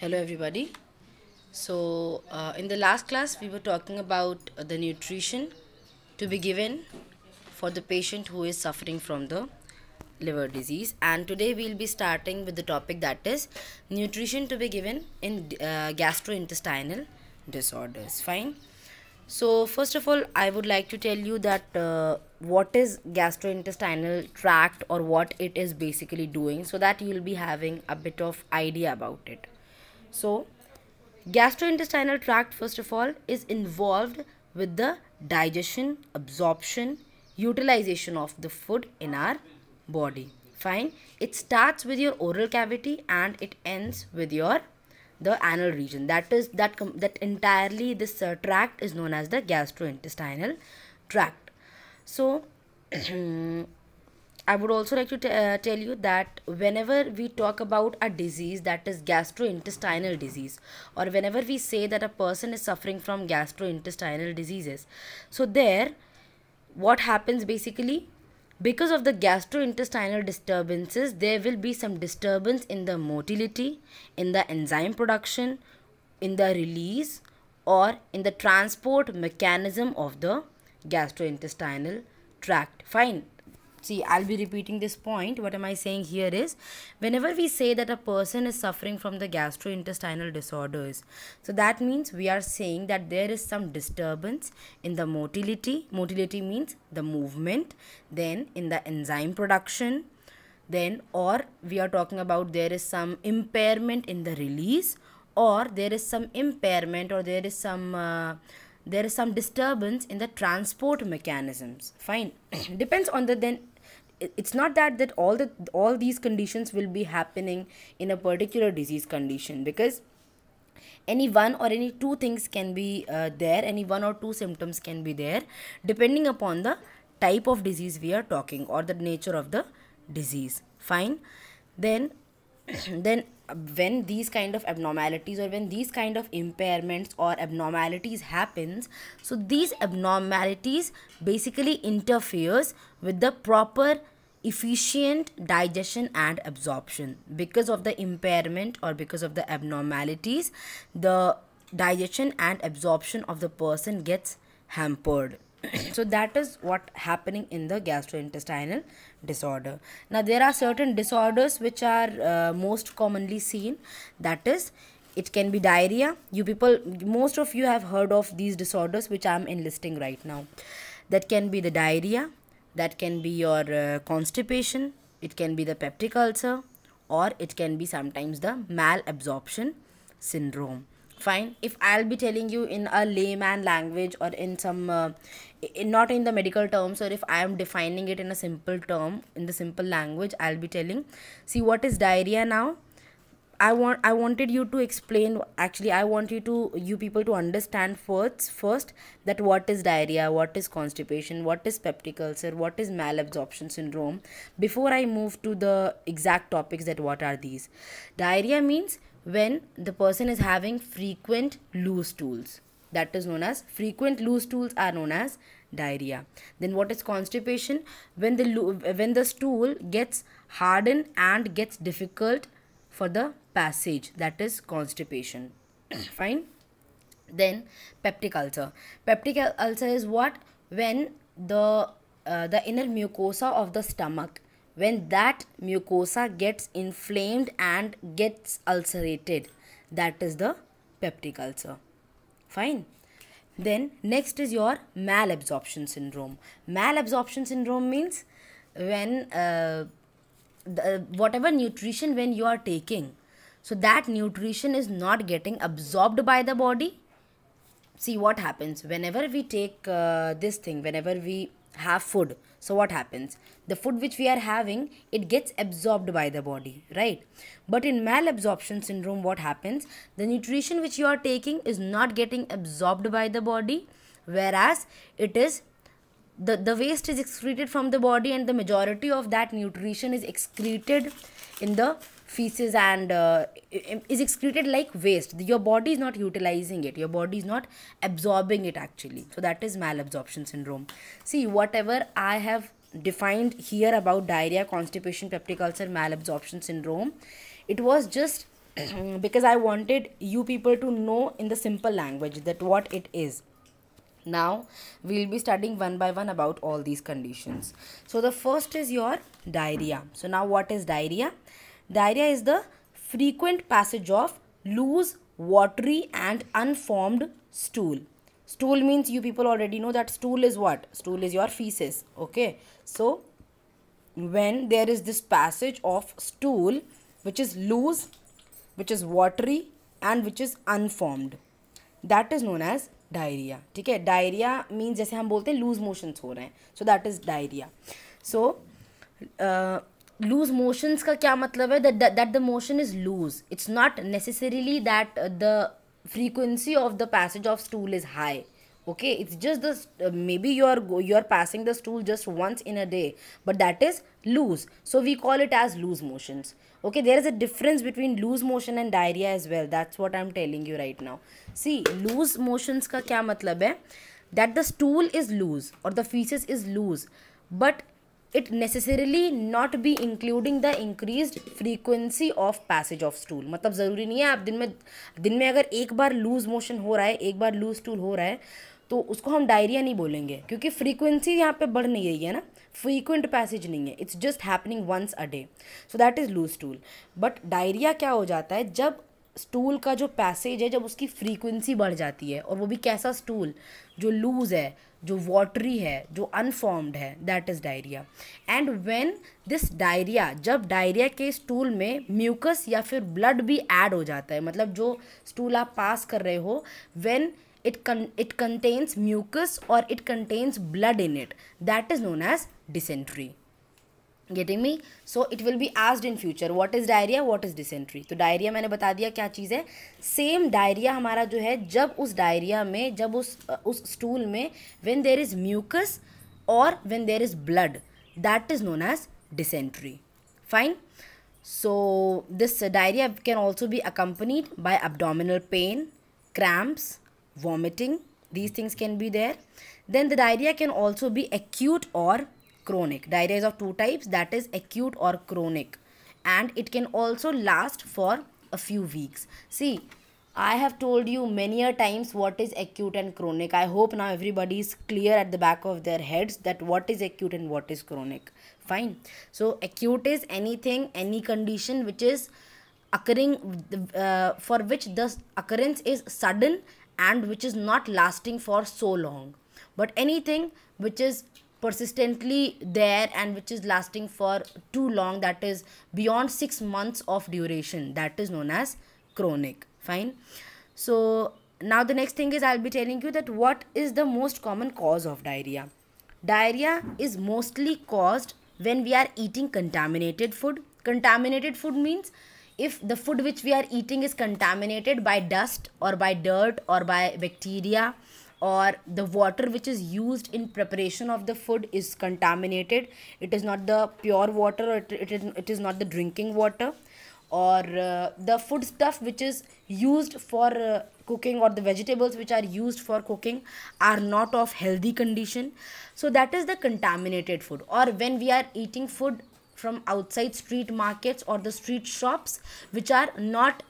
Hello, everybody. So, uh, in the last class, we were talking about the nutrition to be given for the patient who is suffering from the liver disease, and today we'll be starting with the topic that is nutrition to be given in uh, gastrointestinal disorders. Fine. So, first of all, I would like to tell you that uh, what is gastrointestinal tract or what it is basically doing so that you'll be having a bit of idea about it. So, gastrointestinal tract, first of all, is involved with the digestion, absorption, utilization of the food in our body. Fine. It starts with your oral cavity and it ends with your the anal region. That is that that entirely this uh, tract is known as the gastrointestinal tract. So. I would also like to uh, tell you that whenever we talk about a disease that is gastrointestinal disease, or whenever we say that a person is suffering from gastrointestinal diseases, so there, what happens basically? Because of the gastrointestinal disturbances, there will be some disturbance in the motility, in the enzyme production, in the release, or in the transport mechanism of the gastrointestinal tract. Fine see i'll be repeating this point. What am i saying here is whenever we say that a person is suffering from the gastrointestinal disorders so that means we are saying that there is some disturbance in the motility. Motility means the movement then in the enzyme production then or we are talking about there is some impairment in the release or there is some impairment or there is some uh, there is some disturbance in the transport mechanisms. Fine. Depends on the then it's not that that all the all these conditions will be happening in a particular disease condition because any one or any two things can be uh, there any one or two symptoms can be there depending upon the type of disease we are talking or the nature of the disease. Fine. Then then when these kind of abnormalities or when these kind of impairments or abnormalities happens so these abnormalities basically interferes with the proper efficient digestion and absorption. Because of the impairment or because of the abnormalities the digestion and absorption of the person gets hampered. So that is what happening in the gastrointestinal disorder. Now there are certain disorders which are uh, most commonly seen. That is it can be diarrhea. You people most of you have heard of these disorders which i am enlisting right now. That can be the diarrhea. That can be your uh, constipation. It can be the peptic ulcer. Or it can be sometimes the malabsorption syndrome. Fine. If i'll be telling you in a layman language or in some uh, not in the medical terms or if i am defining it in a simple term in the simple language i'll be telling. See what is diarrhea now? I want i wanted you to explain actually i want you to you people to understand first first that what is diarrhea what is constipation what is peptic ulcer what is malabsorption syndrome before i move to the exact topics that what are these. Diarrhea means when the person is having frequent loose stools that is known as frequent loose stools are known as diarrhea. Then what is constipation? When the when the stool gets hardened and gets difficult for the passage that is constipation. Fine? Then peptic ulcer. Peptic ulcer is what? When the uh, the inner mucosa of the stomach when that mucosa gets inflamed and gets ulcerated that is the peptic ulcer fine. Then next is your malabsorption syndrome. Malabsorption syndrome means when uh, the, whatever nutrition when you are taking. So that nutrition is not getting absorbed by the body. See what happens. Whenever we take uh, this thing whenever we have food so what happens? The food which we are having it gets absorbed by the body right? But in malabsorption syndrome what happens? The nutrition which you are taking is not getting absorbed by the body whereas it is the, the waste is excreted from the body and the majority of that nutrition is excreted in the feces and uh, is excreted like waste your body is not utilizing it your body is not absorbing it actually so that is malabsorption syndrome see whatever i have defined here about diarrhea constipation peptic ulcer malabsorption syndrome it was just because I wanted you people to know in the simple language that what it is. Now we'll be studying one by one about all these conditions. So the first is your diarrhea. So now what is diarrhea? Diarrhea is the frequent passage of loose, watery and unformed stool. Stool means you people already know that stool is what? Stool is your feces. Okay. So when there is this passage of stool which is loose which is watery and which is unformed that is known as diarrhoea ठीक है diarrhoea means जैसे हम बोलते हैं loose motions हो रहे हैं so that is diarrhoea so loose motions का क्या मतलब है? That the motion is loose it's not necessarily that the frequency of the passage of stool is high okay it's just the maybe you are you are passing the stool just once in a day but that is loose so we call it as loose motions okay there is a difference between loose motion and diarrhoea as well that's what I am telling you right now see loose motions का क्या मतलब है? That the stool is loose और the faeces is loose but it necessarily not be including the increased frequency of passage of stool. मतलब ज़रूरी नहीं है आप दिन में दिन में अगर एक बार लूज मोशन हो रहा है, एक बार लूज स्टूल हो रहा है तो उसको हम डायरिया नहीं बोलेंगे, क्योंकि फ्रीक्वेंसी यहाँ पे बढ़ नहीं रही है ना। फ्रीक्वेंट पैसेज नहीं है it's just happening once a day so that is loose stool but diarrhoea क्या हो जाता है, जब स्टूल का जो पैसेज है, जब उसकी फ्रीक्वेंसी बढ़ जाती है, और वो भी कैसा स्टूल जो लूज है जो वॉटरी है, जो अनफॉर्म्ड है that is diarrhoea and when this diarrhoea जब डायरिया के स्टूल में म्यूकस या फिर ब्लड भी ऐड हो जाता है मतलब जो स्टूल आप पास कर रहे हो when it con, it contains mucus or it contains blood in it, that is known as dysentery. Getting me so it will be asked in future what is diarrhoea what is dysentery तो diarrhoea मैंने बता दिया क्या चीज़ है? Same diarrhoea हमारा जो है, जब उस डायरिया में, जब उस उस स्टूल में वेन देर इज़ म्यूकस और when there is blood that is known as dysentery fine so this diarrhoea can also be accompanied by abdominal pain cramps vomiting these things can be there then the diarrhoea can also be acute और chronic. Diarrhea is of two types that is acute or chronic. And it can also last for a few weeks. See i have told you many a times what is acute and chronic. I hope now everybody is clear at the back of their heads that what is acute and what is chronic. Fine. So acute is anything any condition which is occurring uh, for which the occurrence is sudden and which is not lasting for so long. But anything which is persistently there and which is lasting for too long that is beyond 6 months of duration that is known as chronic. Fine. So now the next thing is i'll be telling you that what is the most common cause of diarrhea. Diarrhea is mostly caused when we are eating contaminated food. Contaminated food means if the food which we are eating is contaminated by dust or by dirt or by bacteria or the water which is used in preparation of the food is contaminated. It is not the pure water or it, it, is, it is not the drinking water or uh, the food stuff which is used for uh, cooking or the vegetables which are used for cooking are not of healthy condition. So that is the contaminated food. Or when we are eating food from outside street markets or the street shops which are not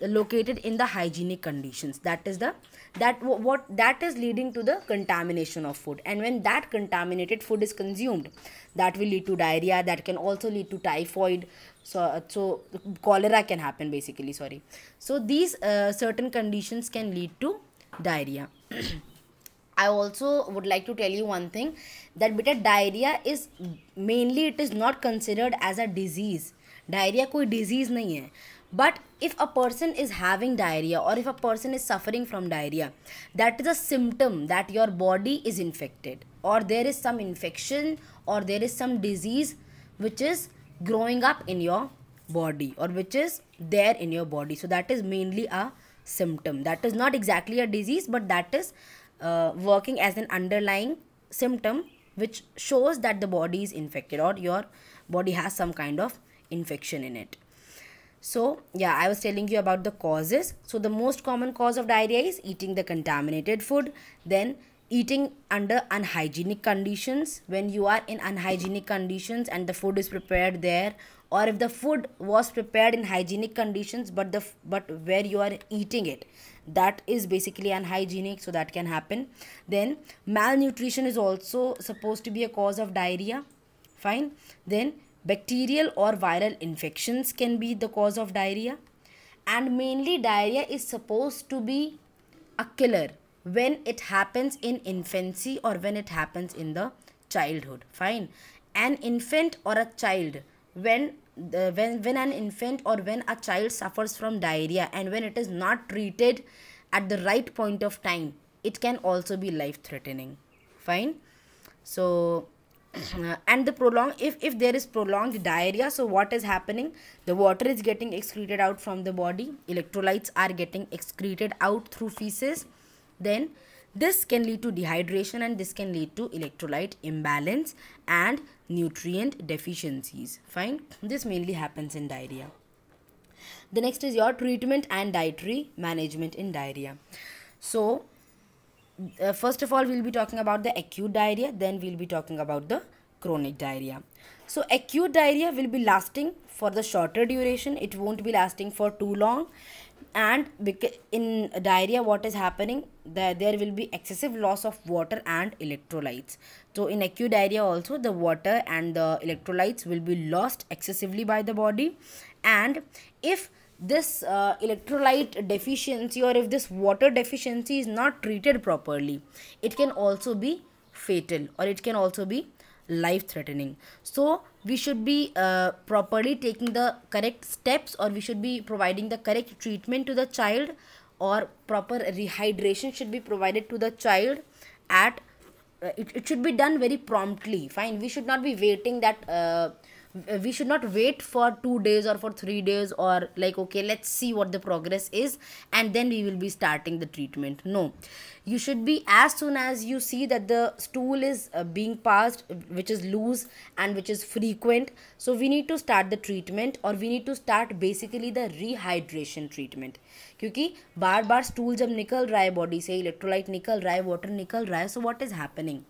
located in the hygienic conditions that is the that what that is leading to the contamination of food and when that contaminated food is consumed that will lead to diarrhea that can also lead to typhoid so so cholera can happen basically sorry so these uh, certain conditions can lead to diarrhea I also would like to tell you one thing that beta diarrhea is mainly it is not considered as a disease. Diarrhea कोई disease नहीं है. But if a person is having diarrhea or if a person is suffering from diarrhea, that is a symptom that your body is infected or there is some infection or there is some disease which is growing up in your body or which is there in your body. So that is mainly a symptom. That is not exactly a disease but that is uh, working as an underlying symptom which shows that the body is infected or your body has some kind of infection in it so yeah i was telling you about the causes. So the most common cause of diarrhea is eating the contaminated food then eating under unhygienic conditions. When you are in unhygienic conditions and the food is prepared there or if the food was prepared in hygienic conditions but the but where you are eating it that is basically unhygienic so that can happen. Then malnutrition is also supposed to be a cause of diarrhea. Fine. Then bacterial or viral infections can be the cause of diarrhea. And mainly diarrhea is supposed to be a killer when it happens in infancy or when it happens in the childhood. Fine. An infant or a child when the, when when an infant or when a child suffers from diarrhea and when it is not treated at the right point of time it can also be life threatening fine. So Uh, and the prolonged if if there is prolonged diarrhea so what is happening the water is getting excreted out from the body electrolytes are getting excreted out through feces then this can lead to dehydration and this can lead to electrolyte imbalance and nutrient deficiencies. Fine. This mainly happens in diarrhea. The next is your treatment and dietary management in diarrhea. So, uh, first of all, we'll be talking about the acute diarrhea. Then we'll be talking about the chronic diarrhea. So, acute diarrhea will be lasting for the shorter duration. It won't be lasting for too long and in diarrhea what is happening that there will be excessive loss of water and electrolytes so in acute diarrhea also the water and the electrolytes will be lost excessively by the body and if this uh, electrolyte deficiency or if this water deficiency is not treated properly it can also be fatal or it can also be life threatening so we should be uh, properly taking the correct steps or we should be providing the correct treatment to the child or proper rehydration should be provided to the child at uh, it, it should be done very promptly. Fine. We should not be waiting that uh, we should not wait for two days or for three days or like okay let's see what the progress is and then we will be starting the treatment no you should be as soon as you see that the stool is uh, being passed which is loose and which is frequent so we need to start the treatment or we need to start basically the rehydration treatment क्योंकि बार बार stool जब निकल रहा है body से electrolyte निकल रहा है water निकल रहा है so what is happening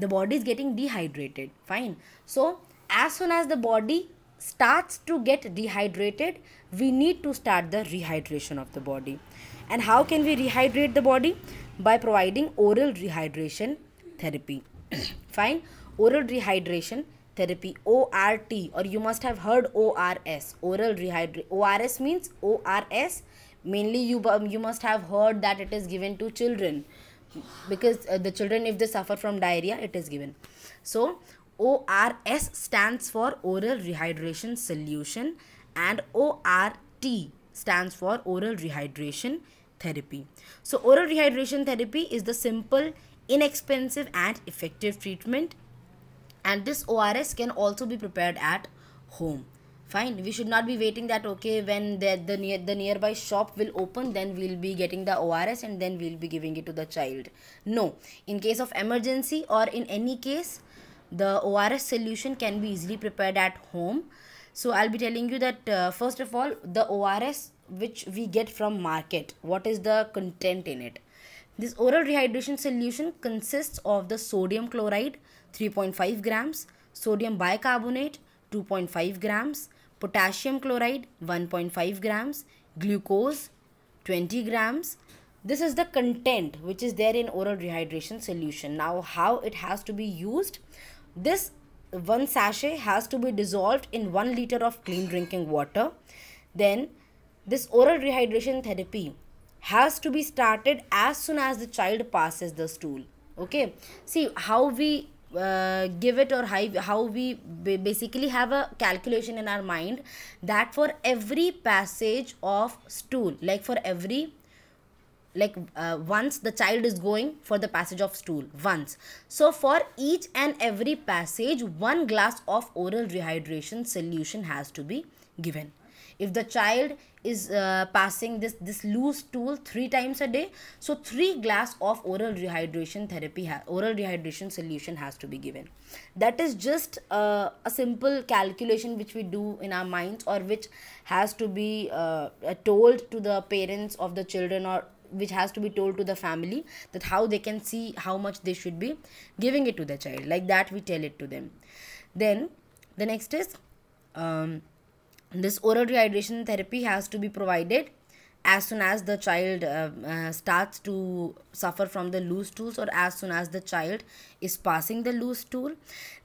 the body is getting dehydrated fine so as soon as the body starts to get dehydrated we need to start the rehydration of the body. And how can we rehydrate the body? By providing oral rehydration therapy. Fine. Oral rehydration therapy ort or you must have heard ors oral rehydration ors means ors mainly you you must have heard that it is given to children. Because uh, the children if they suffer from diarrhea it is given. So ORS stands for oral rehydration solution and ORT stands for oral rehydration therapy. So oral rehydration therapy is the simple, inexpensive and effective treatment and this ORS can also be prepared at home. Fine, we should not be waiting that okay when the, the, near, the nearby shop will open then we'll be getting the ORS and then we'll be giving it to the child. No, in case of emergency or in any case the ORS solution can be easily prepared at home. So I'll be telling you that uh, first of all the ORS which we get from market what is the content in it. This oral rehydration solution consists of the sodium chloride 3.5 grams, sodium bicarbonate 2.5 grams, potassium chloride 1.5 grams, glucose 20 grams. This is the content which is there in oral rehydration solution. Now how it has to be used? This one sachet has to be dissolved in 1 liter of clean drinking water. Then this oral rehydration therapy has to be started as soon as the child passes the stool. Okay. See how we uh, give it or how, how we basically have a calculation in our mind that for every passage of stool like for every like uh, once the child is going for the passage of stool once. So for each and every passage one glass of oral rehydration solution has to be given. If the child is uh, passing this this loose stool three times a day so three glass of oral rehydration therapy oral rehydration solution has to be given. That is just uh, a simple calculation which we do in our minds or which has to be uh, told to the parents of the children or which has to be told to the family that how they can see how much they should be giving it to the child. Like that we tell it to them. Then the next is um, this oral rehydration therapy has to be provided as soon as the child uh, uh, starts to suffer from the loose stools or as soon as the child is passing the loose stool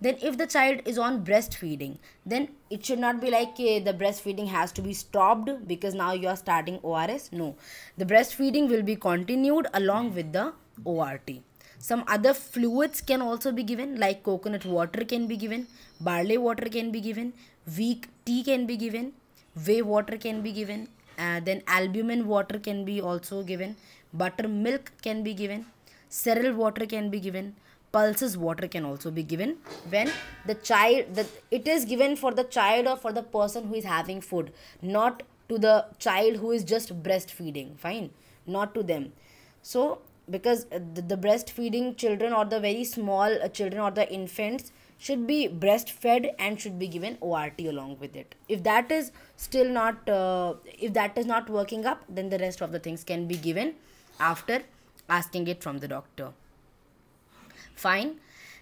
then if the child is on breastfeeding then it should not be like uh, the breastfeeding has to be stopped because now you are starting ors no. The breastfeeding will be continued along with the ort some other fluids can also be given like coconut water can be given barley water can be given weak tea can be given whey water can be given uh, then albumin water can be also given. Buttermilk can be given. Cereal water can be given. Pulses water can also be given. When the child that it is given for the child or for the person who is having food not to the child who is just breastfeeding. Fine. Not to them. So because the, the breastfeeding children or the very small uh, children or the infants should be breastfed and should be given ORT along with it. If that is still not, uh, if that is not working up, then the rest of the things can be given after asking it from the doctor. Fine.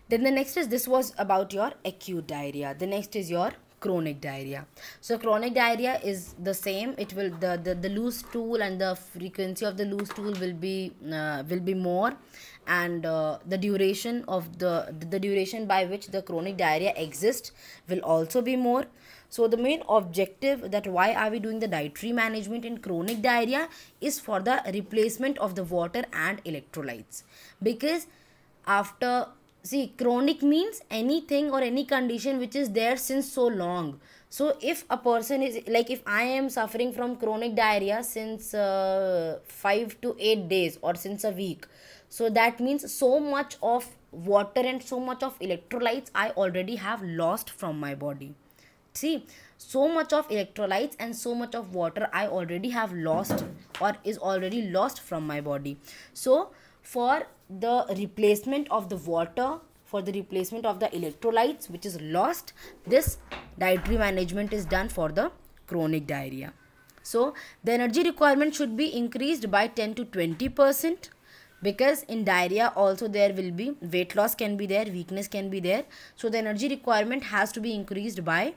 Then the next is this was about your acute diarrhea. The next is your chronic diarrhea so chronic diarrhea is the same it will the the, the loose stool and the frequency of the loose stool will be uh, will be more and uh, the duration of the the duration by which the chronic diarrhea exists will also be more. So the main objective that why are we doing the dietary management in chronic diarrhea is for the replacement of the water and electrolytes. Because after see chronic means anything or any condition which is there since so long. So if a person is like if i am suffering from chronic diarrhea since uh, 5 to 8 days or since a week so that means so much of water and so much of electrolytes i already have lost from my body. See so much of electrolytes and so much of water i already have lost or is already lost from my body. So for the replacement of the water for the replacement of the electrolytes which is lost this dietary management is done for the chronic diarrhea. So the energy requirement should be increased by 10 to 20 percent because in diarrhea also there will be weight loss can be there weakness can be there so the energy requirement has to be increased by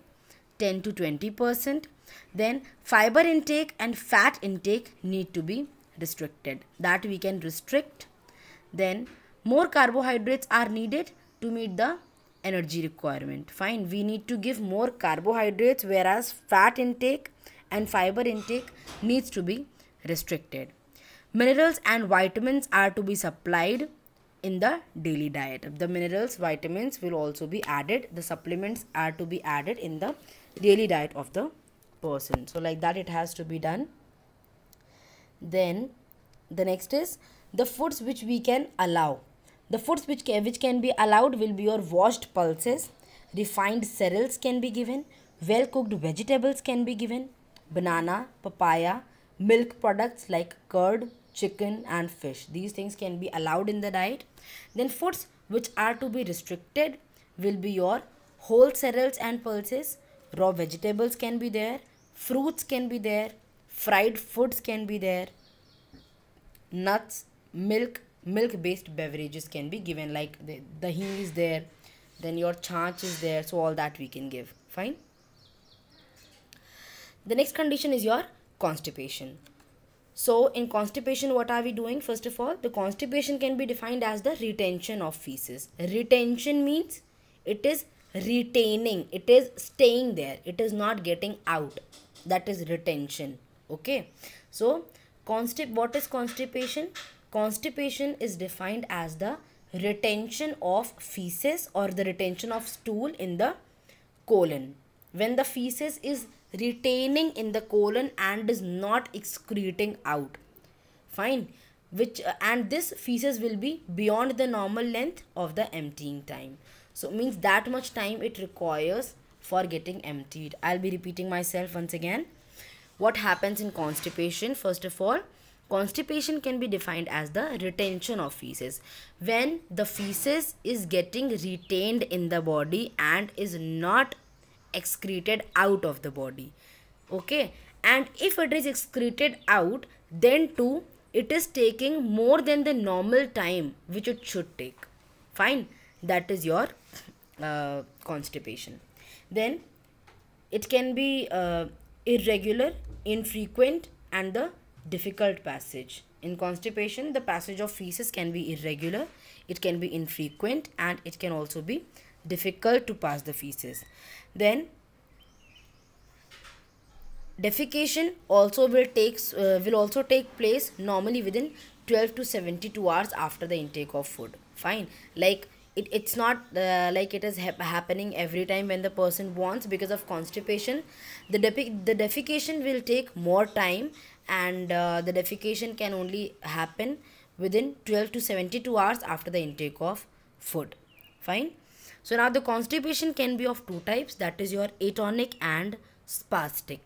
10 to 20 percent then fiber intake and fat intake need to be restricted that we can restrict then more carbohydrates are needed to meet the energy requirement. Fine, we need to give more carbohydrates whereas fat intake and fiber intake needs to be restricted. Minerals and vitamins are to be supplied in the daily diet. The minerals, vitamins will also be added. The supplements are to be added in the daily diet of the person. So like that it has to be done. Then the next is the foods which we can allow. The foods which can, which can be allowed will be your washed pulses, refined cereals can be given, well cooked vegetables can be given, banana, papaya, milk products like curd, chicken and fish. These things can be allowed in the diet. Then foods which are to be restricted will be your whole cereals and pulses, raw vegetables can be there, fruits can be there, fried foods can be there, nuts, milk milk based beverages can be given like the dahi is there then your chach is there so all that we can give. Fine? The next condition is your constipation so in constipation what are we doing? First of all the constipation can be defined as the retention of feces. Retention means it is retaining it is staying there it is not getting out. That is retention okay? So constip what is constipation? Constipation is defined as the retention of feces or the retention of stool in the colon. When the feces is retaining in the colon and is not excreting out. Fine. Which uh, and this feces will be beyond the normal length of the emptying time. So means that much time it requires for getting emptied. I'll be repeating myself once again. What happens in constipation? First of all, Constipation can be defined as the retention of feces. When the feces is getting retained in the body and is not excreted out of the body. Okay. And if it is excreted out, then too it is taking more than the normal time which it should take. Fine? That is your uh, constipation. Then it can be uh, irregular infrequent and the difficult passage. In constipation the passage of feces can be irregular it can be infrequent and it can also be difficult to pass the feces then defecation also will takes uh, will also take place normally within 12 to 72 hours after the intake of food. Fine. Like it, it's not uh, like it is ha- happening every time when the person wants because of constipation. The the defecation will take more time and uh, the defecation can only happen within 12 to 72 hours after the intake of food. Fine so now the constipation can be of two types that is your atonic and spastic.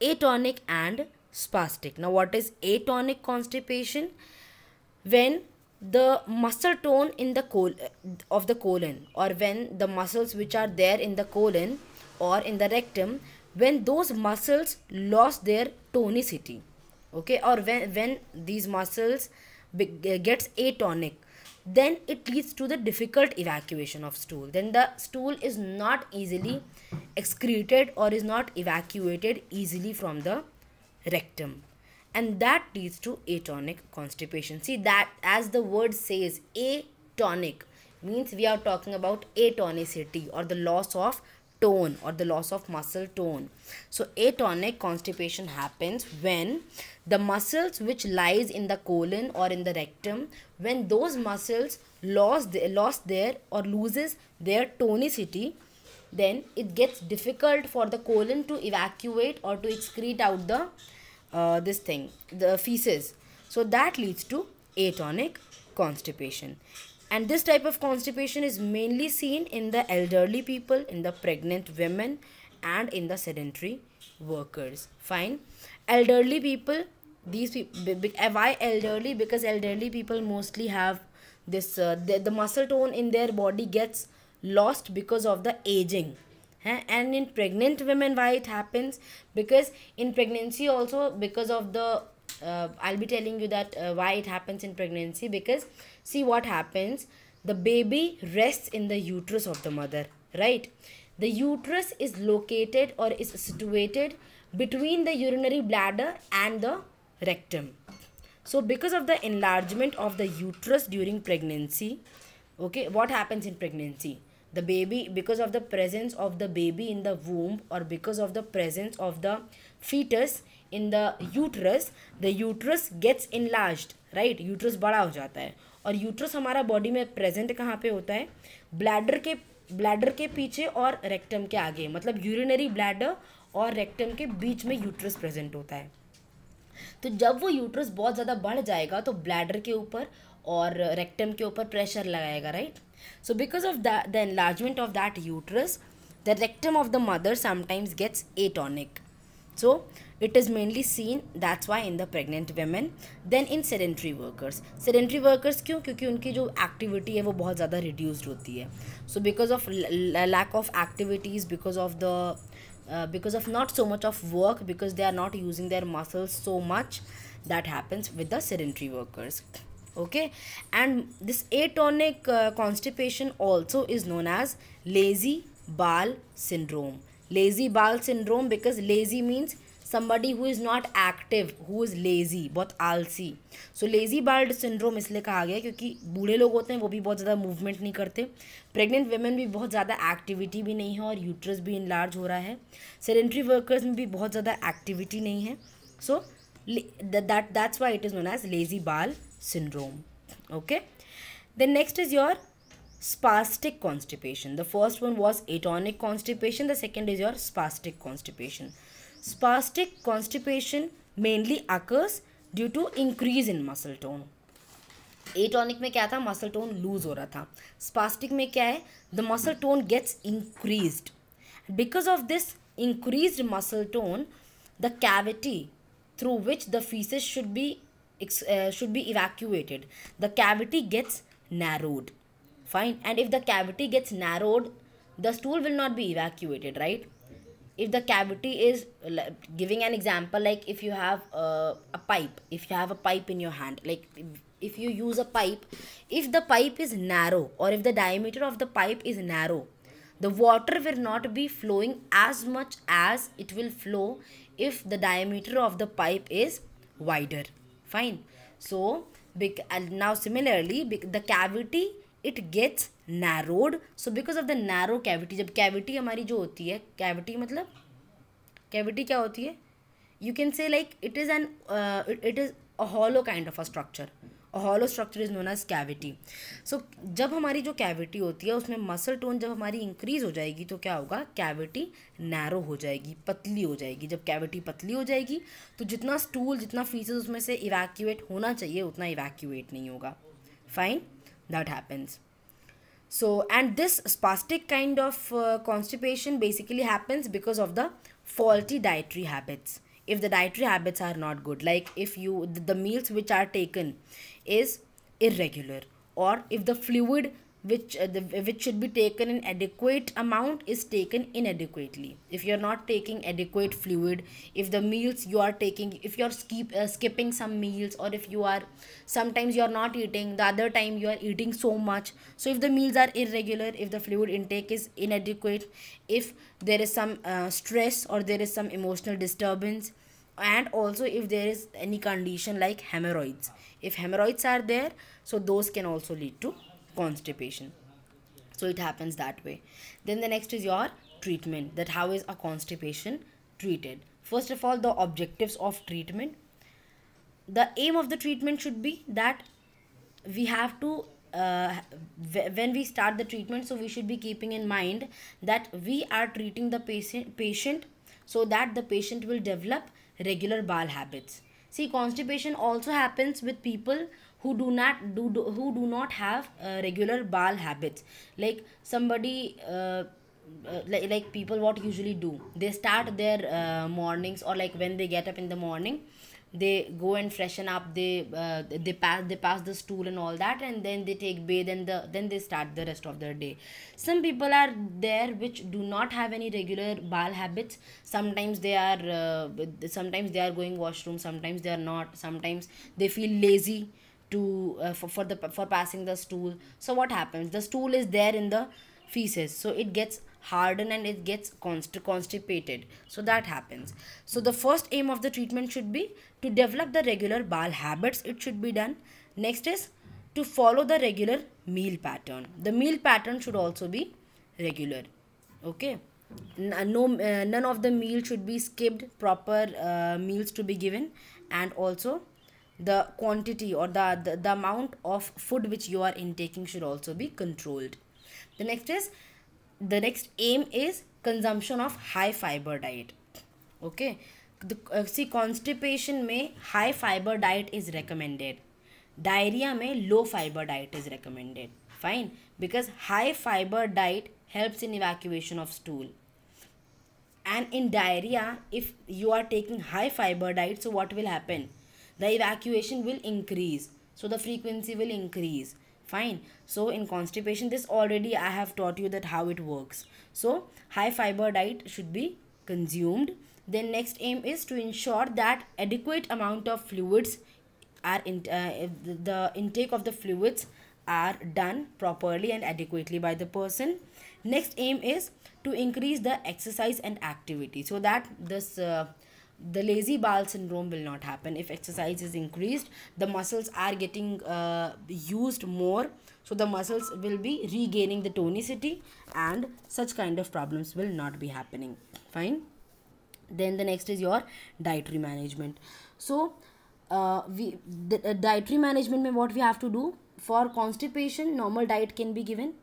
Atonic and spastic. Now what is atonic constipation? When the muscle tone in the col of the colon or when the muscles which are there in the colon or in the rectum when those muscles lost their tonicity okay? Or when when these muscles uh, gets atonic then it leads to the difficult evacuation of stool. Then the stool is not easily excreted or is not evacuated easily from the rectum. And that leads to atonic constipation. See that as the word says atonic means we are talking about atonicity or the loss of tone or the loss of muscle tone. So atonic constipation happens when the muscles which lies in the colon or in the rectum when those muscles lost lost their or loses their tonicity then it gets difficult for the colon to evacuate or to excrete out the uh, this thing the feces. So that leads to atonic constipation. And this type of constipation is mainly seen in the elderly people in the pregnant women and in the sedentary workers. Fine elderly people these people why elderly? Because elderly people mostly have this uh, the, the muscle tone in their body gets lost because of the aging. And in pregnant women why it happens? Because in pregnancy also because of the uh, i'll be telling you that uh, why it happens in pregnancy. Because see what happens? The baby rests in the uterus of the mother right? The uterus is located or is situated between the urinary bladder and the rectum so because of the enlargement of the uterus during pregnancy okay what happens in pregnancy the baby because of the presence of the baby in the womb or because of the presence of the fetus in the uterus the uterus gets enlarged right uterus बड़ा हो जाता है और uterus हमारा body में present कहाँ पे होता है ब्लैडर के ब्लैडर के पीछे और रेक्टम के आगे मतलब यूरिनरी ब्लैडर और रेक्टम के बीच में यूट्रस प्रेजेंट होता है। तो जब वो यूट्रस बहुत ज़्यादा बढ़ जाएगा तो ब्लैडर के ऊपर और रेक्टम के ऊपर प्रेशर लगाएगा right so because of the enlargement of that uterus the rectum of the mother sometimes gets atonic so it is mainly seen that's why in the pregnant women then in sedentary workers sedentary workers क्यों? क्योंकि उनकी जो activity है, वो बहुत ज़्यादा reduce होती है। So because of lack of activities because of the uh, because of not so much of work because they are not using their muscles so much that happens with the sedentary workers. Okay? And this atonic uh, constipation also is known as lazy bowel syndrome. Lazy bowel syndrome because lazy means somebody who is not active who is lazy बहुत आलसी so lazy bowel syndrome इसलिए कहा गया क्योंकि बूढ़े लोग होते हैं वो भी बहुत ज़्यादा मूवमेंट नहीं करते प्रेग्नेंट वेमेन भी बहुत ज़्यादा एक्टिविटी भी नहीं है और यूट्रस भी इनलार्ज हो रहा है सेडेंट्री वर्कर्स में भी बहुत ज़्यादा एक्टिविटी नहीं है so that that's why it is known as lazy bowel syndrome okay then next is your spastic constipation the first one was atonic constipation the second is your spastic constipation spastic constipation mainly occurs due to increase in muscle tone. Atonic में क्या था? Muscle tone loose हो रहा था. Spastic में क्या है? The muscle tone gets increase because of this increase muscle tone the cavity through which the faeces should be should be evacuated the cavity gets narrowed fine and if the cavity gets narrowed the stool will not be evacuated right if the cavity is giving an example like if you have uh, a pipe if you have a pipe in your hand like if you use a pipe if the pipe is narrow or if the diameter of the pipe is narrow the water will not be flowing as much as it will flow if the diameter of the pipe is wider. Fine. So now similarly the cavity it gets narrowed so because of the narrow cavity, जब cavity हमारी जो होती है cavity मतलब cavity क्या होती है? You can say like it is an it is a hollow kind of a structure a hollow structure is known as cavity so जब हमारी जो कैविटी होती है, उसमें मसल टोन जब हमारी इंक्रीज हो जाएगी तो क्या होगा? कैविटी नैरो हो जाएगी, पतली हो जाएगी। जब कैविटी पतली हो जाएगी तो जितना स्टूल जितना फीसेस उसमें से इवैक्यूएट होना चाहिए, उतना इवैक्यूएट नहीं होगा। Fine that happens. So and this spastic kind of uh, constipation basically happens because of the faulty dietary habits. If the dietary habits are not good like if you the meals which are taken is irregular or if the fluid which uh, the, which should be taken in adequate amount is taken inadequately. If you're not taking adequate fluid if the meals you are taking if you're skip, uh, skipping some meals or if you are sometimes you're not eating the other time you are eating so much. So if the meals are irregular if the fluid intake is inadequate if there is some uh, stress or there is some emotional disturbance and also if there is any condition like hemorrhoids. If hemorrhoids are there so those can also lead to constipation. So it happens that way. Then the next is your treatment that how is a constipation treated? First of all the objectives of treatment. The aim of the treatment should be that we have to uh, when we start the treatment so we should be keeping in mind that we are treating the patient patient so that the patient will develop regular bowel habits. See constipation also happens with people who do not do, do who do not have uh, regular bowel habits like somebody uh, uh, like, like people what usually do they start their uh, mornings or like when they get up in the morning they go and freshen up they uh, they pass they pass the stool and all that and then they take bathe and the then they start the rest of their day. Some people are there which do not have any regular bowel habits. Sometimes they are uh, sometimes they are going washroom sometimes they are not sometimes they feel lazy to uh, for, for the for passing the stool. So what happens? The stool is there in the feces. So it gets hardened and it gets const constipated. So that happens. So the first aim of the treatment should be to develop the regular bowel habits. It should be done. Next is to follow the regular meal pattern. The meal pattern should also be regular. Okay? No uh, none of the meal should be skipped. Proper uh, meals to be given. And also the quantity or the, the, the amount of food which you are intaking should also be controlled. The next is the next aim is consumption of high fiber diet. Okay? The, uh, see constipation may high fiber diet is recommended. Diarrhea may low fiber diet is recommended. Fine? Because high fiber diet helps in evacuation of stool. And in diarrhea if you are taking high fiber diet so what will happen the evacuation will increase. So the frequency will increase. Fine. So in constipation this already i have taught you that how it works. So high fiber diet should be consumed. Then next aim is to ensure that adequate amount of fluids are in uh, the intake of the fluids are done properly and adequately by the person. Next aim is to increase the exercise and activity. So that this uh, the lazy bowel syndrome will not happen. If exercise is increased the muscles are getting uh, used more. So the muscles will be regaining the tonicity and such kind of problems will not be happening. Fine? Then the next is your dietary management. So uh, we the uh, dietary management में what we have to do? For constipation normal diet can be given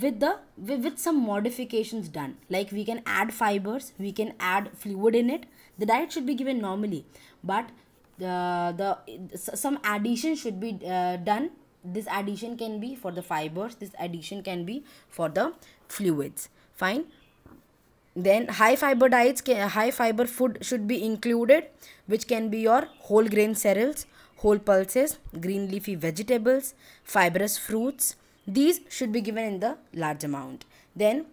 with the with, with some modifications done. Like we can add fibers we can add fluid in it the diet should be given normally but the the some addition should be uh, done. This addition can be for the fibers this addition can be for the fluids. Fine. Then high fiber diets can, high fiber food should be included which can be your whole grain cereals whole pulses green leafy vegetables fibrous fruits. These should be given in the large amount. Then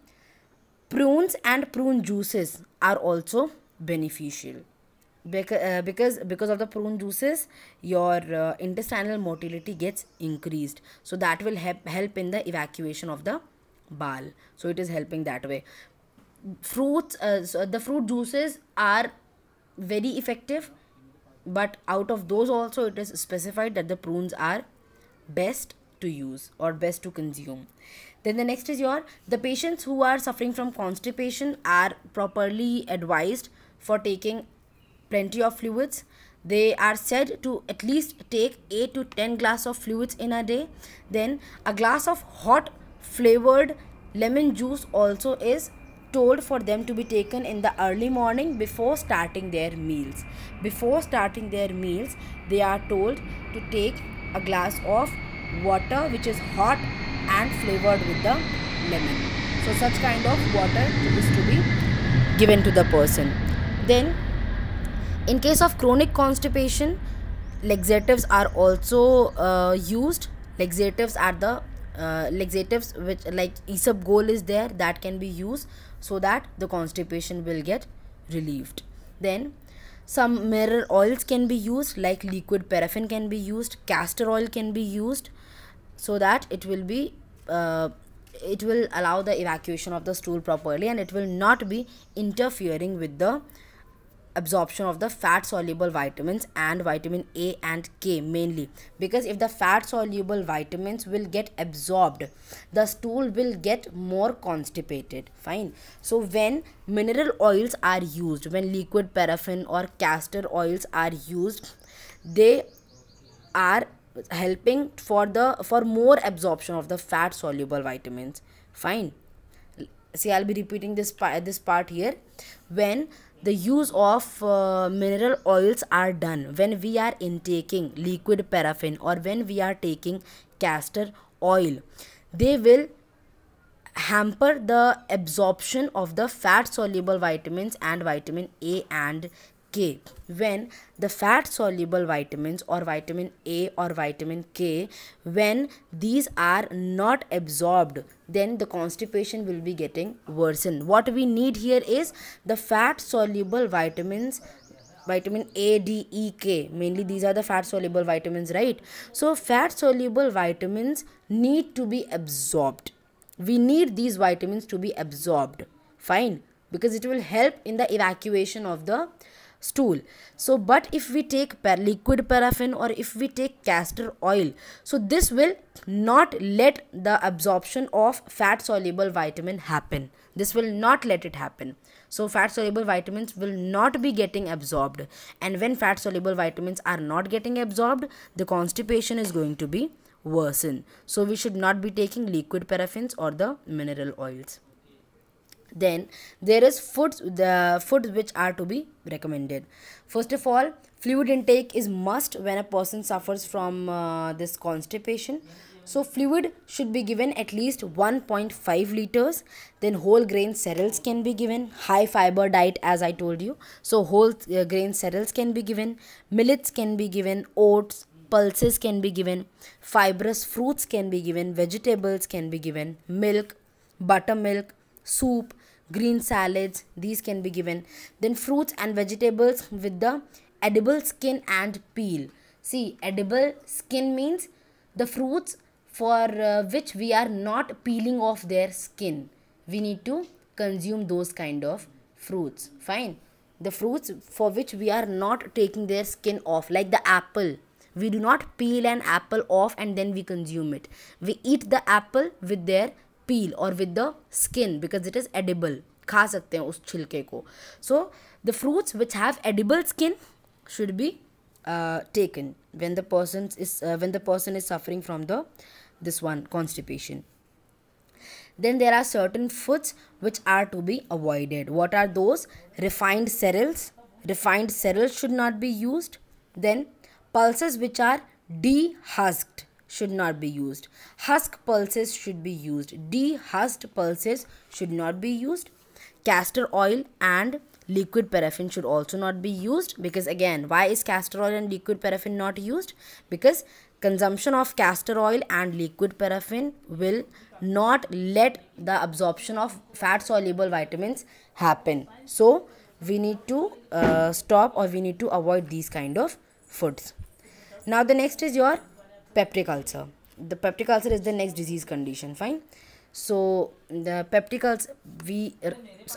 prunes and prune juices are also beneficial. Because, uh, because because of the prune juices your uh, intestinal motility gets increased. So that will help help in the evacuation of the bowel. So it is helping that way. Fruits uh, so the fruit juices are very effective but out of those also it is specified that the prunes are best to use or best to consume. Then the next is your the patients who are suffering from constipation are properly advised for taking plenty of fluids. They are said to at least take 8 to 10 glass of fluids in a day. Then a glass of hot flavored lemon juice also is told for them to be taken in the early morning before starting their meals. Before starting their meals they are told to take a glass of water which is hot and flavored with the lemon. So such kind of water is to be given to the person then in case of chronic constipation laxatives are also uh, used. Laxatives are the uh, laxatives which like isabgol is there that can be used so that the constipation will get relieved. Then some mineral oils can be used like liquid paraffin can be used castor oil can be used so that it will be uh, it will allow the evacuation of the stool properly and it will not be interfering with the absorption of the fat soluble vitamins and vitamin A and K mainly. Because if the fat soluble vitamins will get absorbed the stool will get more constipated. Fine. So when mineral oils are used when liquid paraffin or castor oils are used they are helping for the for more absorption of the fat soluble vitamins. Fine. See i'll be repeating this part this part here. When the use of uh, mineral oils are done when we are intaking liquid paraffin or when we are taking castor oil. They will hamper the absorption of the fat soluble vitamins and vitamin A and K. When the fat soluble vitamins or vitamin A or vitamin K, when these are not absorbed, then the constipation will be getting worsen. What we need here is the fat soluble vitamins vitamin A, D, E, K. Mainly these are the fat soluble vitamins, right? So fat soluble vitamins need to be absorbed. We need these vitamins to be absorbed. Fine. Because it will help in the evacuation of the stool. So but if we take liquid paraffin or if we take castor oil so this will not let the absorption of fat soluble vitamin happen. This will not let it happen. So fat soluble vitamins will not be getting absorbed. And when fat soluble vitamins are not getting absorbed the constipation is going to be worsen so we should not be taking liquid paraffins or the mineral oils then there is foods the foods which are to be recommended. First of all fluid intake is must when a person suffers from uh, this constipation. So fluid should be given at least 1.5 liters. Then whole grain cereals can be given. High fiber diet as i told you. So whole uh, grain cereals can be given. Millets can be given. Oats pulses can be given. Fibrous fruits can be given. Vegetables can be given. Milk buttermilk soup green salads these can be given. Then fruits and vegetables with the edible skin and peel. See edible skin means the fruits for uh, which we are not peeling off their skin. We need to consume those kind of fruits. Fine. The fruits for which we are not taking their skin off like the apple. We do not peel an apple off and then we consume it. We eat the apple with their peel or with the skin because it is edible खा सकते हैं उस छिलके को so the fruits which have edible skin should be taken when the person is uh, when the person is suffering from the this one constipation then there are certain foods which are to be avoided what are those refined cereals refined cereals should not be used then pulses which are dehusked should not be used. Husk pulses should be used. Dehusked pulses should not be used. Castor oil and liquid paraffin should also not be used because again why is castor oil and liquid paraffin not used because consumption of castor oil and liquid paraffin will not let the absorption of fat soluble vitamins happen so we need to uh, stop or we need to avoid these kind of foods now the next is your peptic ulcer. The peptic ulcer is the next disease condition fine. So the peptic ulcer we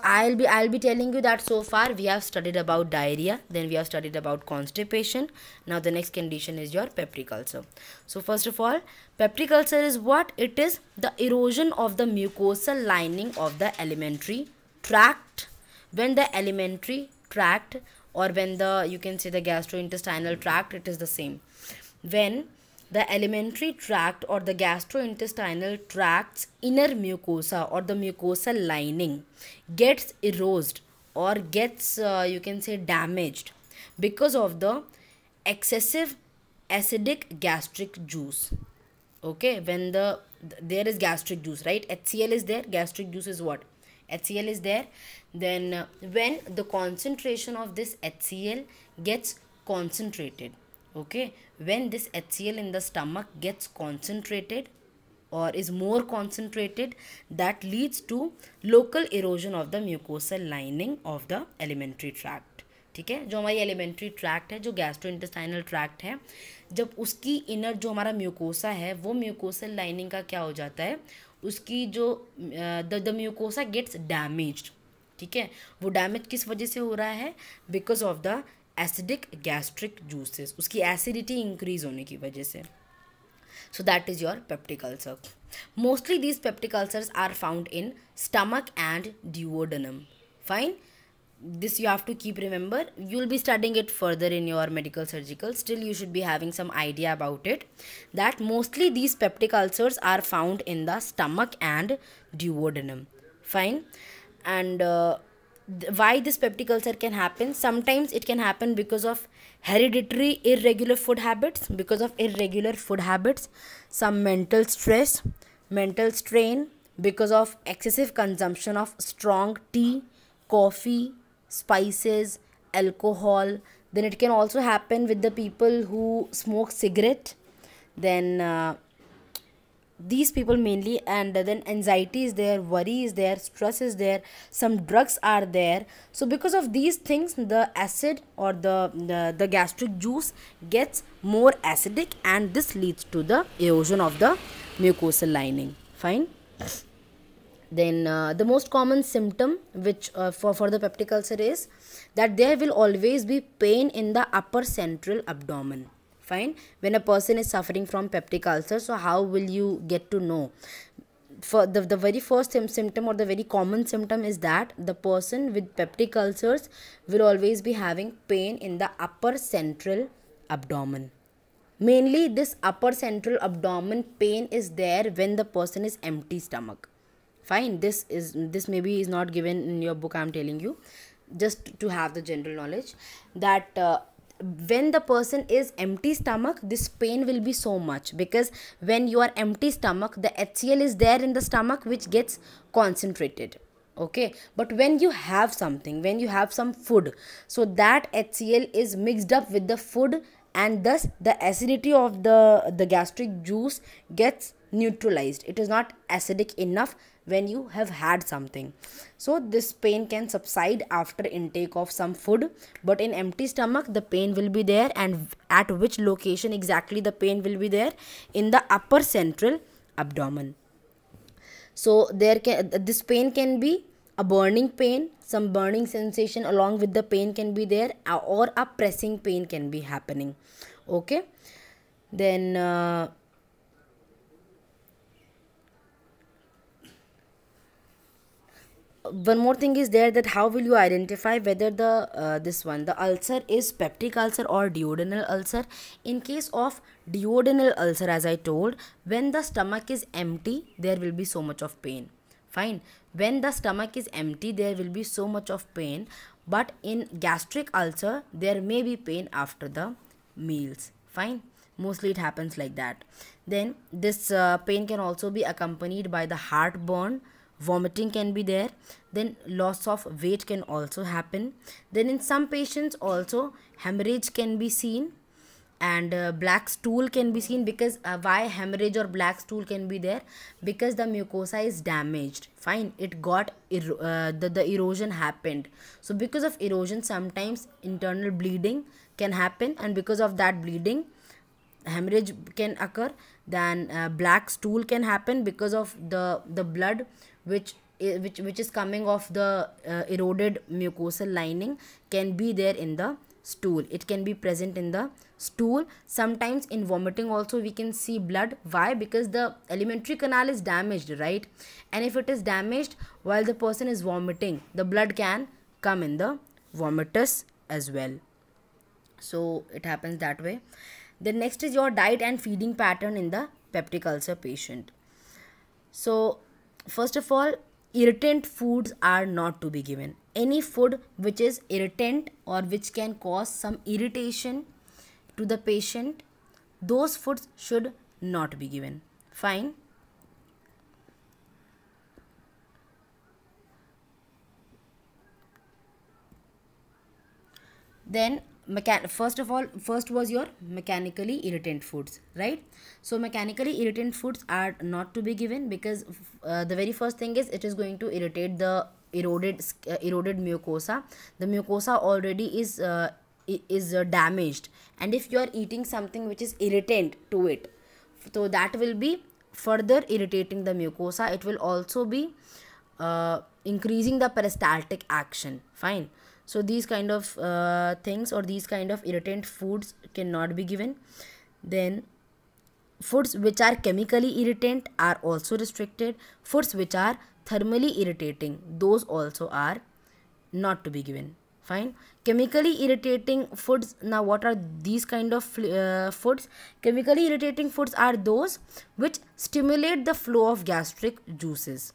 i'll be i'll be telling you that so far we have studied about diarrhea then we have studied about constipation. Now the next condition is your peptic ulcer. So first of all peptic ulcer is what? It is the erosion of the mucosal lining of the alimentary tract. When the alimentary tract or when the you can say the gastrointestinal tract it is the same. When the alimentary tract or the gastrointestinal tract's inner mucosa or the mucosal lining gets eroded or gets uh, you can say damaged because of the excessive acidic gastric juice. Okay when the there is gastric juice right? Hcl is there gastric juice is what? Hcl is there. Then uh, when the concentration of this hcl gets concentrated okay when this HCl in the stomach gets concentrated or is more concentrated that leads to local erosion of the mucosal lining of the alimentary tract ठीक है जो हमारी elementary tract है जो gastro intestinal tract है जब उसकी inner जो हमारा म्यूकोसा है वो म्यूकोसल लाइनिंग का क्या हो जाता है उसकी जो द म्यूकोसा गेट्स डैमेज्ड ठीक है वो डैमेज किस वजह से हो रहा है because of the acidic gastric juices उसकी एसिडिटी इंक्रीज होने की वजह से। So that is your peptic ulcer mostly these peptic ulcers are found in stomach and duodenum fine this you have to keep remember you will be starting it further in your medical surgical still you should be having some idea about it that mostly these peptic ulcers are found in the stomach and duodenum fine and why this peptic ulcer can happen? Sometimes it can happen because of hereditary irregular food habits because of irregular food habits some mental stress mental strain because of excessive consumption of strong tea coffee spices alcohol. Then it can also happen with the people who smoke cigarette. Then uh, these people mainly and then anxiety is there worry is there stress is there some drugs are there. So because of these things the acid or the the, the gastric juice gets more acidic and this leads to the erosion of the mucosal lining. Fine? Then uh, the most common symptom which uh, for for the peptic ulcer is that there will always be pain in the upper central abdomen fine. When a person is suffering from peptic ulcer so how will you get to know? For the, the very first symptom or the very common symptom is that the person with peptic ulcers will always be having pain in the upper central abdomen. Mainly this upper central abdomen pain is there when the person is empty stomach. Fine. This is this maybe is not given in your book i'm telling you. Just to have the general knowledge that uh, when the person is empty stomach this pain will be so much. Because when you are empty stomach the hcl is there in the stomach which gets concentrated. Okay? But when you have something when you have some food so that hcl is mixed up with the food and thus the acidity of the the gastric juice gets neutralized. It is not acidic enough when you have had something. So this pain can subside after intake of some food but in empty stomach the pain will be there and at which location exactly the pain will be there? In the upper central abdomen. So there can this pain can be a burning pain some burning sensation along with the pain can be there or a pressing pain can be happening. Okay? Then uh, one more thing is there that how will you identify whether the uh, this one the ulcer is peptic ulcer or duodenal ulcer? In case of duodenal ulcer as i told when the stomach is empty there will be so much of pain. Fine. When the stomach is empty there will be so much of pain. But in gastric ulcer there may be pain after the meals. Fine. Mostly it happens like that. Then this uh, pain can also be accompanied by the heartburn vomiting can be there then loss of weight can also happen. Then in some patients also hemorrhage can be seen and uh, black stool can be seen because uh, why hemorrhage or black stool can be there? Because the mucosa is damaged. Fine it got uh, the, the erosion happened. So because of erosion sometimes internal bleeding can happen and because of that bleeding hemorrhage can occur. Then uh, black stool can happen because of the the blood which which which is coming off the uh, eroded mucosal lining can be there in the stool. It can be present in the stool. Sometimes in vomiting also we can see blood. Why? Because the alimentary canal is damaged right? And if it is damaged while the person is vomiting the blood can come in the vomitus as well. So it happens that way. Then next is your diet and feeding pattern in the peptic ulcer patient. So first of all irritant foods are not to be given. Any food which is irritant or which can cause some irritation to the patient those foods should not be given. Fine. Then mechan- first of all first was your mechanically irritant foods right? So mechanically irritant foods are not to be given because uh, the very first thing is it is going to irritate the eroded uh, eroded mucosa. The mucosa already is uh, is uh, damaged. And if you are eating something which is irritant to it so that will be further irritating the mucosa. It will also be uh, increasing the peristaltic action. Fine so these kind of uh, things or these kind of irritant foods cannot be given. Then foods which are chemically irritant are also restricted. Foods which are thermally irritating those also are not to be given. Fine. Chemically irritating foods now what are these kind of uh, foods? Chemically irritating foods are those which stimulate the flow of gastric juices.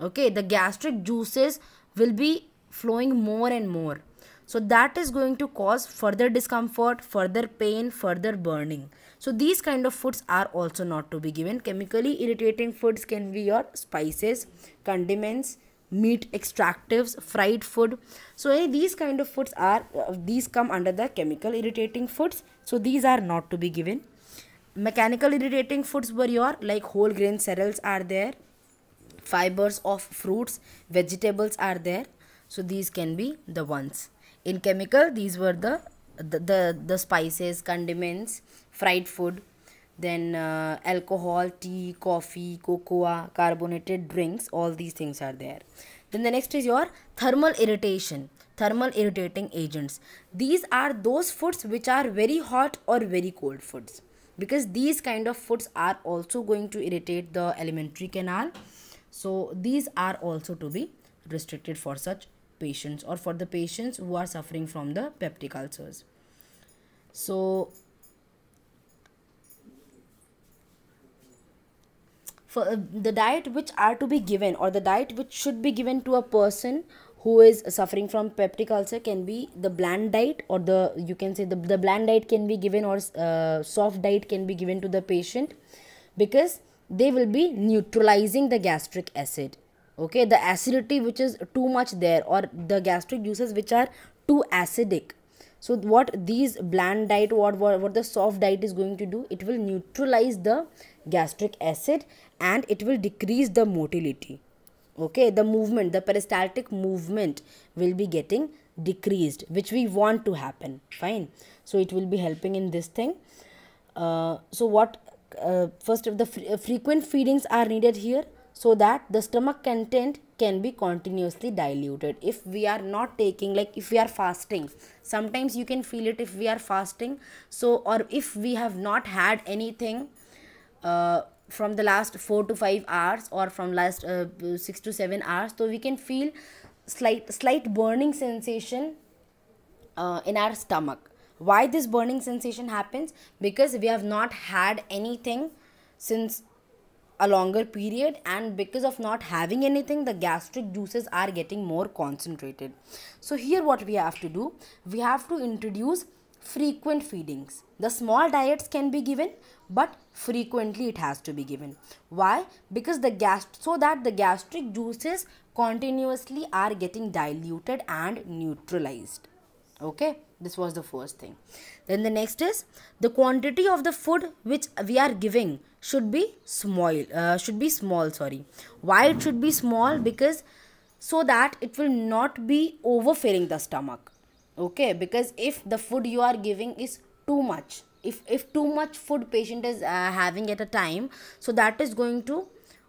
Okay the gastric juices will be flowing more and more. So that is going to cause further discomfort further pain further burning. So these kind of foods are also not to be given. Chemically irritating foods can be your spices condiments meat extractives fried food. So eh, these kind of foods are uh, these come under the chemical irritating foods. So these are not to be given. Mechanical irritating foods were your like whole grain cereals are there. Fibers of fruits vegetables are there so these can be the ones. In chemical these were the the the, the spices condiments fried food then uh, alcohol tea coffee cocoa carbonated drinks all these things are there. Then the next is your thermal irritation thermal irritating agents. These are those foods which are very hot or very cold foods because these kind of foods are also going to irritate the alimentary canal. So these are also to be restricted for such patients or for the patients who are suffering from the peptic ulcers. So, for uh, the diet which are to be given or the diet which should be given to a person who is suffering from peptic ulcer can be the bland diet or the you can say the, the bland diet can be given or uh, soft diet can be given to the patient because they will be neutralizing the gastric acid okay the acidity which is too much there or the gastric juices which are too acidic. So what these bland diet what, what what the soft diet is going to do it will neutralize the gastric acid and it will decrease the motility. Okay the movement the peristaltic movement will be getting decreased which we want to happen. Fine. So it will be helping in this thing. Uh, so what uh, first of the fr uh, frequent feedings are needed here so that the stomach content can be continuously diluted. If we are not taking like if we are fasting sometimes you can feel it if we are fasting. So or if we have not had anything uh, from the last 4 to 5 hours or from last uh, 6 to 7 hours so we can feel slight slight burning sensation uh, in our stomach. Why this burning sensation happens? Because we have not had anything since a longer period and because of not having anything the gastric juices are getting more concentrated so here what we have to do we have to introduce frequent feedings. The small diets can be given, but frequently it has to be given. Why? Because the gas so that the gastric juices continuously are getting diluted and neutralized. Okay, this was the first thing. Then the next is the quantity of the food which we are giving should be small. Uh, should be small. Sorry. Why it should be small? Because so that it will not be overfilling the stomach okay because if the food you are giving is too much if if too much food patient is uh, having at a time so that is going to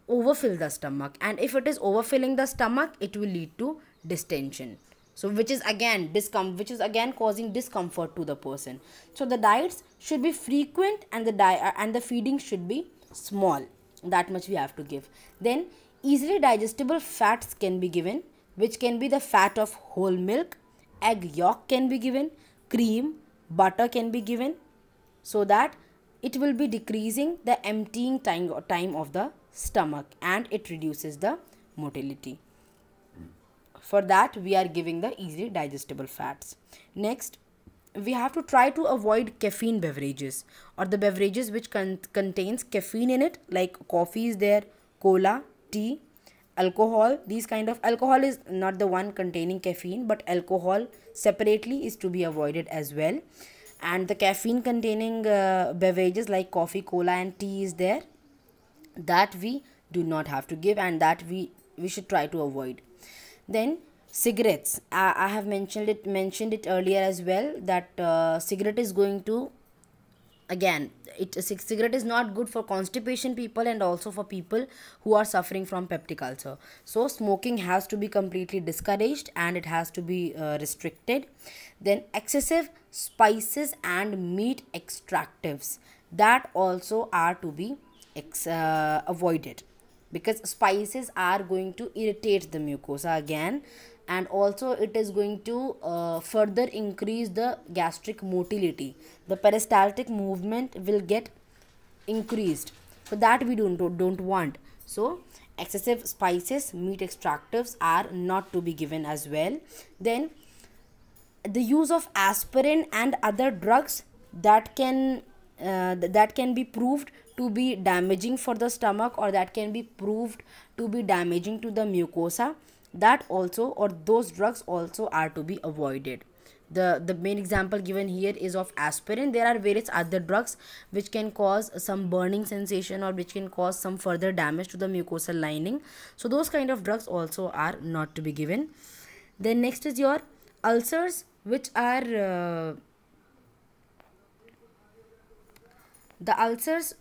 overfill the stomach and if it is overfilling the stomach it will lead to distension so which is again discom which is again causing discomfort to the person. So the diets should be frequent and the diet uh, and the feeding should be small. That much we have to give. Then easily digestible fats can be given which can be the fat of whole milk. Egg yolk can be given. Cream butter can be given. So that it will be decreasing the emptying time, time of the stomach and it reduces the motility for that we are giving the easily digestible fats. Next we have to try to avoid caffeine beverages or the beverages which con- contains caffeine in it like coffee is there cola tea alcohol. These kind of alcohol is not the one containing caffeine but alcohol separately is to be avoided as well. And the caffeine containing uh, beverages like coffee cola and tea is there. That we do not have to give and that we we should try to avoid then cigarettes. I, I have mentioned it mentioned it earlier as well that uh, cigarette is going to again it cigarette is not good for constipation people and also for people who are suffering from peptic ulcer. So smoking has to be completely discouraged and it has to be uh, restricted. Then excessive spices and meat extractives that also are to be uh, avoided because spices are going to irritate the mucosa again and also it is going to uh, further increase the gastric motility. The peristaltic movement will get increased. So that we don't don't want. So excessive spices meat extractives are not to be given as well. Then the use of aspirin and other drugs that can uh, that can be proved to be damaging for the stomach or that can be proved to be damaging to the mucosa. That also or those drugs also are to be avoided. The the main example given here is of aspirin. There are various other drugs which can cause some burning sensation or which can cause some further damage to the mucosal lining. So those kind of drugs also are not to be given. Then next is your ulcers which are uh, the ulcers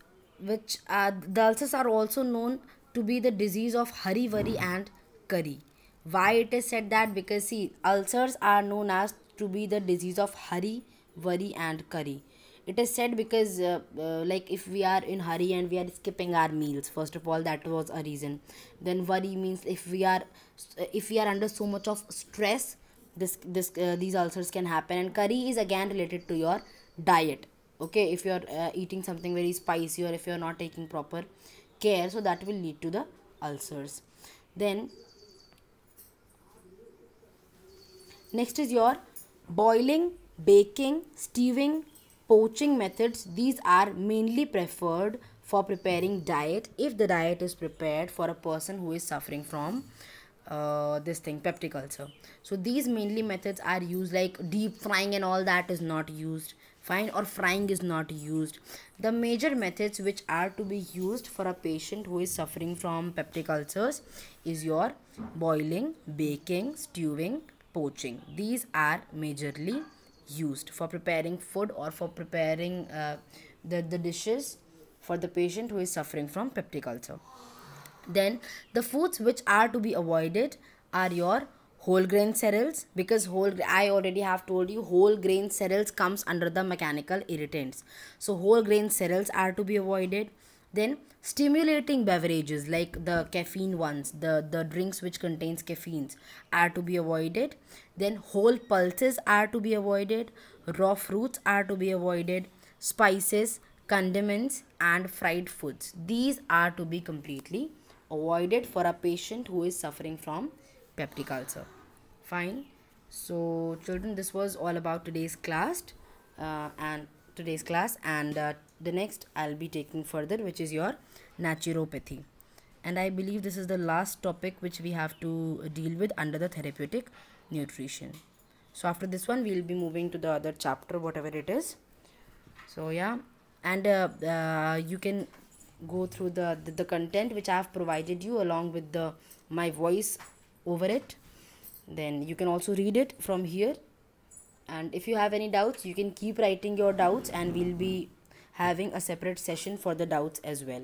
which are the ulcers are also known to be the disease of hurry worry and curry why it is said that? Because see ulcers are known as to be the disease of hurry worry and curry it is said because uh, uh, like if we are in hurry and we are skipping our meals first of all that was a reason. Then worry means if we are if we are under so much of stress this this uh, these ulcers can happen. And curry is again related to your diet okay if you are uh, eating something very spicy or if you are not taking proper care so that will lead to the ulcers. Then Next is your boiling, baking, stewing, poaching methods. These are mainly preferred for preparing diet. If the diet is prepared for a person who is suffering from uh, this thing peptic ulcer. So these mainly methods are used like deep frying and all that is not used fine or frying is not used. The major methods which are to be used for a patient who is suffering from peptic ulcers is your boiling baking stewing poaching. These are majorly used for preparing food or for preparing uh, the, the dishes for the patient who is suffering from peptic ulcer. Then the foods which are to be avoided are your whole grain cereals because whole i already have told you whole grain cereals comes under the mechanical irritants. So whole grain cereals are to be avoided. Then stimulating beverages like the caffeine ones the the drinks which contains caffeines are to be avoided. Then whole pulses are to be avoided. Raw fruits are to be avoided. Spices condiments and fried foods. These are to be completely avoided for a patient who is suffering from peptic ulcer fine. So children this was all about today's class uh, and today's class and uh, the next i'll be taking further which is your naturopathy. And i believe this is the last topic which we have to deal with under the therapeutic nutrition. So after this one we'll be moving to the other chapter whatever it is. So yeah. And uh, uh, you can go through the, the, the content which i have provided you along with the my voice over it then you can also read it from here. And if you have any doubts you can keep writing your doubts and we'll be having a separate session for the doubts as well.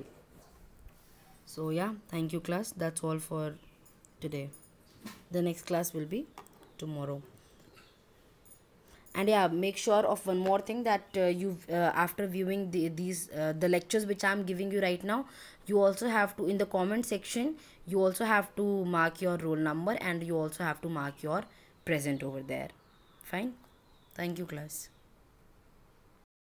So yeah thank you class. That's all for today. The next class will be tomorrow. And yeah make sure of one more thing that uh, you uh, after viewing the, these uh, the lectures which i'm giving you right now you also have to in the comment section you also have to mark your roll number and you also have to mark your present over there. Fine? Thank you class